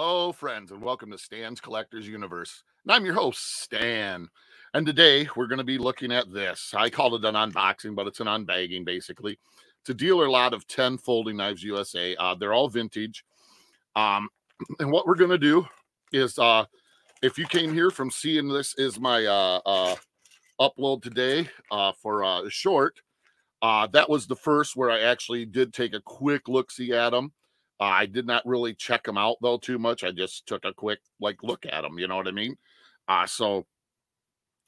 Hello, friends, and welcome to Stan's Cutlery Universe. And I'm your host, Stan. And today we're going to be looking at this. I called it an unboxing, but it's an unbagging basically. It's a dealer lot of 10 folding knives USA. Uh, they're all vintage. Um, and what we're going to do is uh, if you came here from seeing this is my uh, uh, upload today uh, for uh, short, that was the first where I actually did take a quick look see at them. I did not really check them out though too much. I just took a quick like look at them. You know what I mean? Uh, so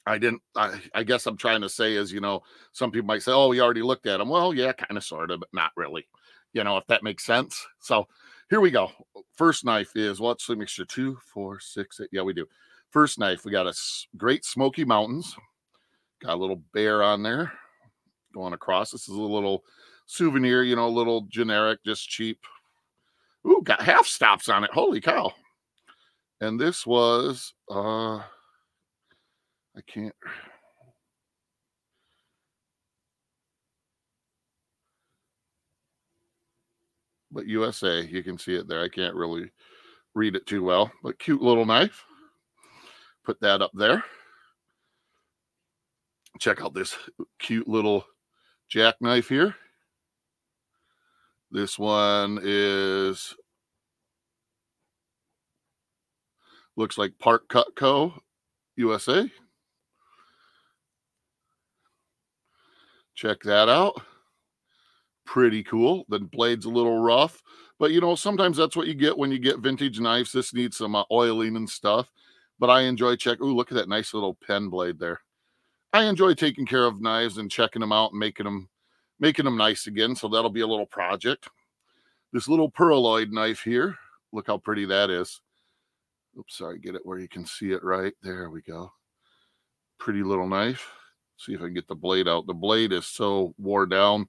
I didn't. I, I guess I'm trying to say is you know some people might say, oh, you already looked at them. Well, yeah, kind of, sort of, but not really. You know if that makes sense. So here we go. First knife is what's the mixture? Two, four, six, eight. Yeah, we do. First knife, we got a great Smoky Mountains. Got a little bear on there going across. This is a little souvenir, you know, a little generic, just cheap. Ooh, got half stops on it. Holy cow. And this was uh I can't but USA, you can see it there. I can't really read it too well, but cute little knife. Put that up there. Check out this cute little jackknife here. This one is looks like Park Cutco USA. Check that out. Pretty cool. The blade's a little rough, but you know, sometimes that's what you get when you get vintage knives. This needs some uh, oiling and stuff, but I enjoy check. Ooh, look at that nice little pen blade there. I enjoy taking care of knives and checking them out and making them making them nice again. So that'll be a little project. This little pearloid knife here. Look how pretty that is. Oops, sorry, get it where you can see it right. There we go. Pretty little knife. See if I can get the blade out. The blade is so wore down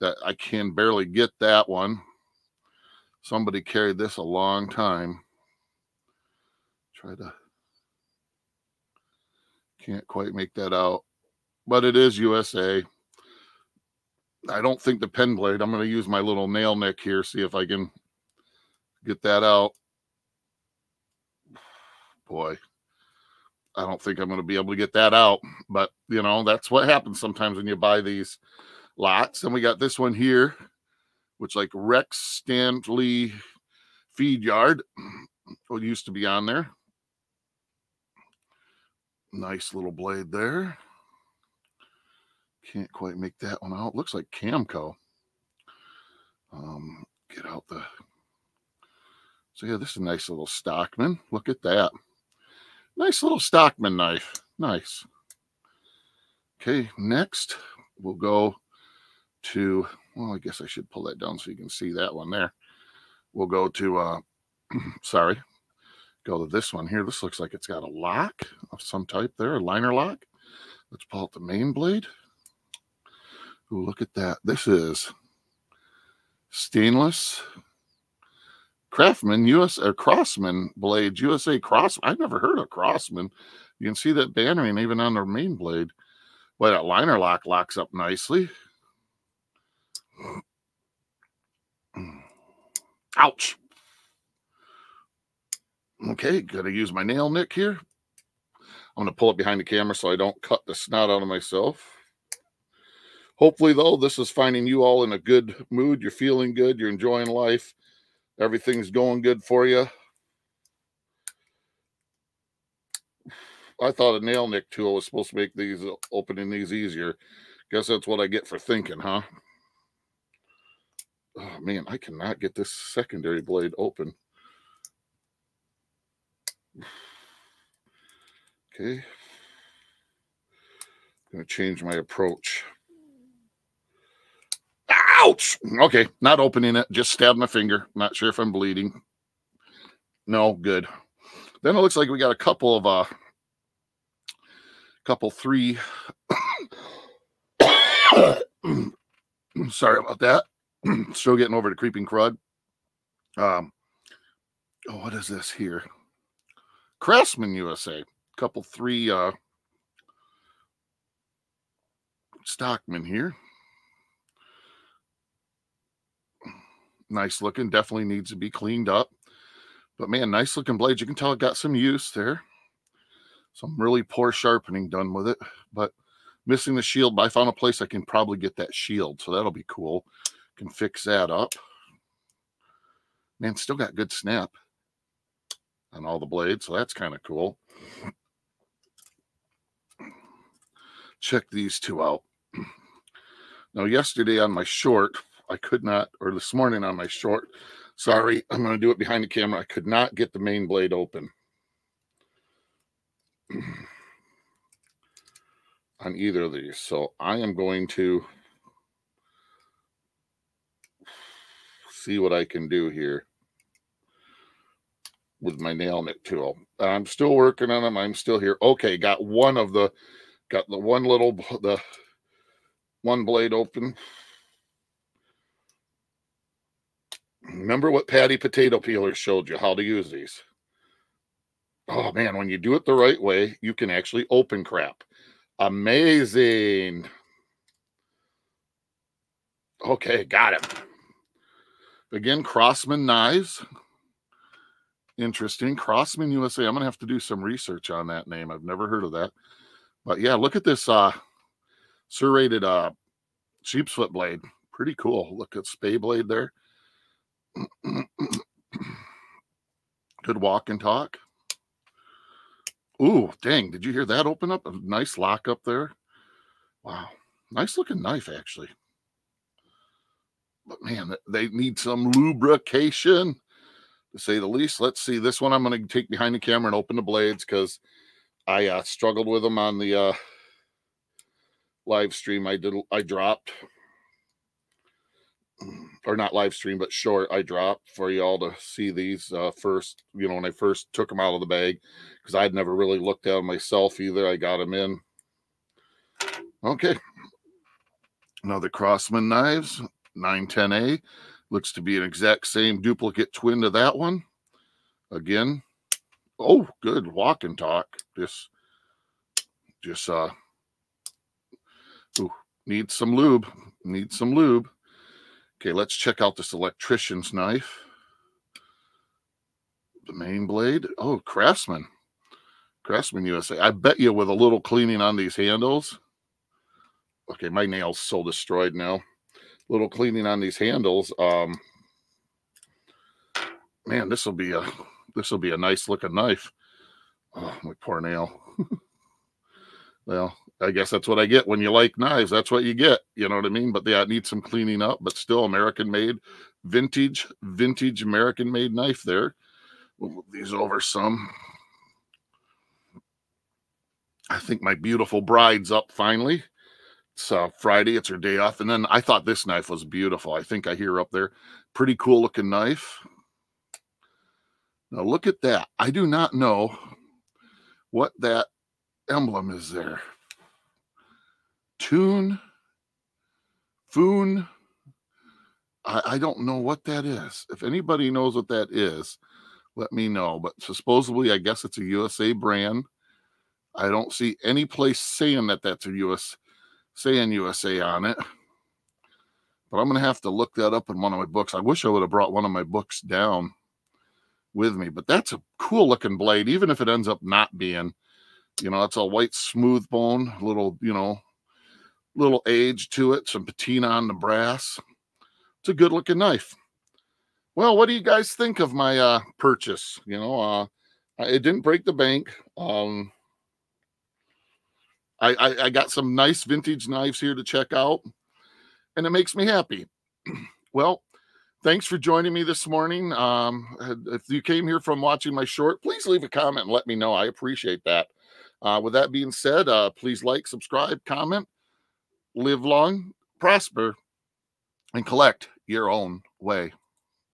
that I can barely get that one. Somebody carried this a long time. Try to can't quite make that out, but it is USA. I don't think the pen blade, I'm going to use my little nail nick here, see if I can get that out. Boy, I don't think I'm going to be able to get that out, but you know, that's what happens sometimes when you buy these lots. And we got this one here, which like Rex Stanley feed yard, what used to be on there. Nice little blade there. Can't quite make that one out. Looks like Camco. Um, get out the. So yeah, this is a nice little Stockman. Look at that. Nice little Stockman knife. Nice. Okay, next we'll go to. Well, I guess I should pull that down so you can see that one there. We'll go to. uh Sorry, go to this one here. This looks like it's got a lock of some type there, a liner lock. Let's pull out the main blade. Look at that. This is stainless Craftsman US or uh, Crossman blades, USA Cross. I've never heard of Crossman. You can see that bannering even on their main blade. Boy, that liner lock locks up nicely. Ouch. Okay, got to use my nail nick here. I'm to pull it behind the camera so I don't cut the snot out of myself. Hopefully, though, this is finding you all in a good mood. You're feeling good. You're enjoying life. Everything's going good for you. I thought a nail nick tool was supposed to make these uh, opening these easier. Guess that's what I get for thinking, huh? Oh man, I cannot get this secondary blade open. Okay. I'm to change my approach. Ouch! Okay, not opening it, just stabbed my finger. Not sure if I'm bleeding. No, good. Then it looks like we got a couple of uh couple three sorry about that. Still getting over the creeping crud. Um oh, what is this here? Craftsman USA. Couple three uh Stockman here. Nice looking, definitely needs to be cleaned up. But man, nice looking blades. You can tell it got some use there. Some really poor sharpening done with it, but missing the shield. But I found a place I can probably get that shield, so that'll be cool. Can fix that up. Man, still got good snap on all the blades, so that's kind of cool. Check these two out. Now, yesterday on my short, I could not, or this morning on my short, sorry, I'm going to do it behind the camera. I could not get the main blade open on either of these. So I am going to see what I can do here with my nail nick tool. I'm still working on them. I'm still here. Okay, got one of the got the one little the one blade open. Remember what Patty potato peeler showed you how to use these. Oh man, when you do it the right way, you can actually open crap. Amazing. Okay, got it. Again, Crossman knives. Interesting. Crossman USA. I'm going to have to do some research on that name. I've never heard of that. But yeah, look at this uh serrated uh sheep's foot blade. Pretty cool. Look at spay blade there. Good walk and talk. Ooh, dang. Did you hear that open up? A nice lock up there. Wow. Nice looking knife, actually. But man, they need some lubrication to say the least. Let's see. This one I'm going to take behind the camera and open the blades because I uh, struggled with them on the uh, live stream. I did. I dropped, or not live stream, but short. I dropped for y'all to see these uh, first. You know, when I first took them out of the bag because I'd never really looked at them myself either. I got them in. Okay. Another Crossman knives, 910A, looks to be an exact same duplicate twin to that one. Again, oh, good walk and talk. Just, just, uh, ooh, needs some lube. Needs some lube. Okay, let's check out this electrician's knife. The main blade. Oh, Craftsman. Craftsman USA. I bet you with a little cleaning on these handles. Okay, my nail's so destroyed now. Little cleaning on these handles. Um, man, this will be a this will be a nice looking knife. Oh, my poor nail. well, I guess that's what I get when you like knives. That's what you get. You know what I mean? But yeah, it needs some cleaning up, but still American made, vintage, vintage American made knife there. We'll move these over some. I think my beautiful bride's up finally. It's uh, Friday, it's her day off. And then I thought this knife was beautiful. I think I hear up there. Pretty cool looking knife. Now look at that. I do not know what that emblem is there. Tune, Foon. I, I don't know what that is. If anybody knows what that is, let me know. But supposedly, I guess it's a USA brand. I don't see any place saying that that's a US saying USA on it. But I'm to have to look that up in one of my books. I wish I would have brought one of my books down with me, but that's a cool looking blade, even if it ends up not being, you know, it's a white smooth bone, little, you know, little age to it, some patina on the brass. It's a good looking knife. Well, what do you guys think of my uh purchase? You know, uh it didn't break the bank. Um I, I, I got some nice vintage knives here to check out, and it makes me happy. well, thanks for joining me this morning. Um, if you came here from watching my short, please leave a comment and let me know. I appreciate that. Uh, with that being said, uh, please like, subscribe, comment, live long, prosper, and collect your own way.